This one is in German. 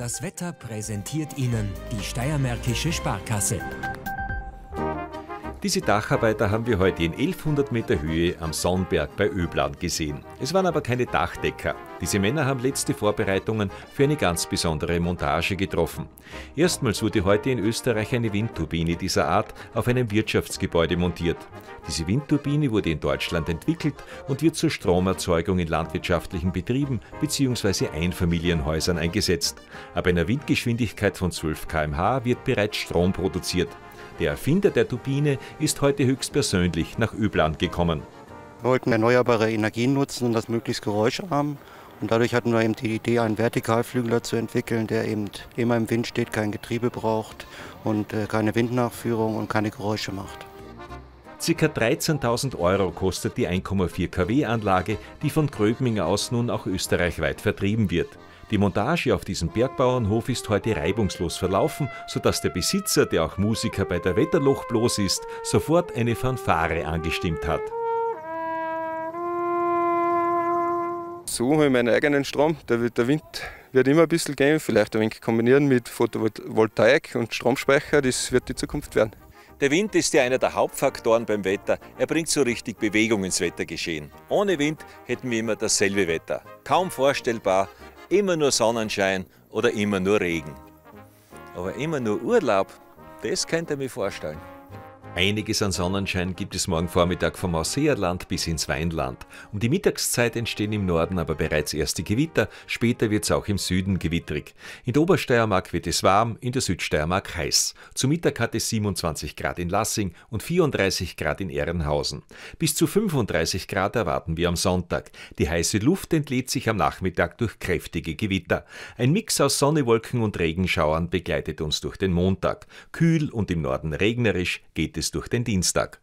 Das Wetter präsentiert Ihnen die Steiermärkische Sparkasse. Diese Dacharbeiter haben wir heute in 1100 Meter Höhe am Sonnenberg bei Öblan gesehen. Es waren aber keine Dachdecker. Diese Männer haben letzte Vorbereitungen für eine ganz besondere Montage getroffen. Erstmals wurde heute in Österreich eine Windturbine dieser Art auf einem Wirtschaftsgebäude montiert. Diese Windturbine wurde in Deutschland entwickelt und wird zur Stromerzeugung in landwirtschaftlichen Betrieben bzw. Einfamilienhäusern eingesetzt. Ab einer Windgeschwindigkeit von 12 km/h wird bereits Strom produziert. Der Erfinder der Turbine ist heute höchstpersönlich nach Öbland gekommen. Wir wollten erneuerbare Energien nutzen und das möglichst geräuscharm. Und dadurch hatten wir eben die Idee, einen Vertikalflügler zu entwickeln, der eben immer im Wind steht, kein Getriebe braucht und äh, keine Windnachführung und keine Geräusche macht. Circa 13.000 Euro kostet die 1,4 kW Anlage, die von Gröbming aus nun auch österreichweit vertrieben wird. Die Montage auf diesem Bergbauernhof ist heute reibungslos verlaufen, sodass der Besitzer, der auch Musiker bei der Wetterloch bloß ist, sofort eine Fanfare angestimmt hat. So habe ich meinen eigenen Strom. Der, der, Wind wird immer ein bisschen gehen, vielleicht ein wenig kombinieren mit Photovoltaik und Stromspeicher, das wird die Zukunft werden. Der Wind ist ja einer der Hauptfaktoren beim Wetter. Er bringt so richtig Bewegung ins Wettergeschehen. Ohne Wind hätten wir immer dasselbe Wetter. Kaum vorstellbar, immer nur Sonnenschein oder immer nur Regen. Aber immer nur Urlaub, das könnt ihr mir vorstellen. Einiges an Sonnenschein gibt es morgen Vormittag vom Ausseerland bis ins Weinland. Um die Mittagszeit entstehen im Norden aber bereits erste Gewitter, später wird es auch im Süden gewittrig. In der Obersteiermark wird es warm, in der Südsteiermark heiß. Zu Mittag hat es 27 Grad in Lassing und 34 Grad in Ehrenhausen. Bis zu 35 Grad erwarten wir am Sonntag. Die heiße Luft entlädt sich am Nachmittag durch kräftige Gewitter. Ein Mix aus Sonne, Wolken und Regenschauern begleitet uns durch den Montag. Kühl und im Norden regnerisch geht es es durch den Dienstag.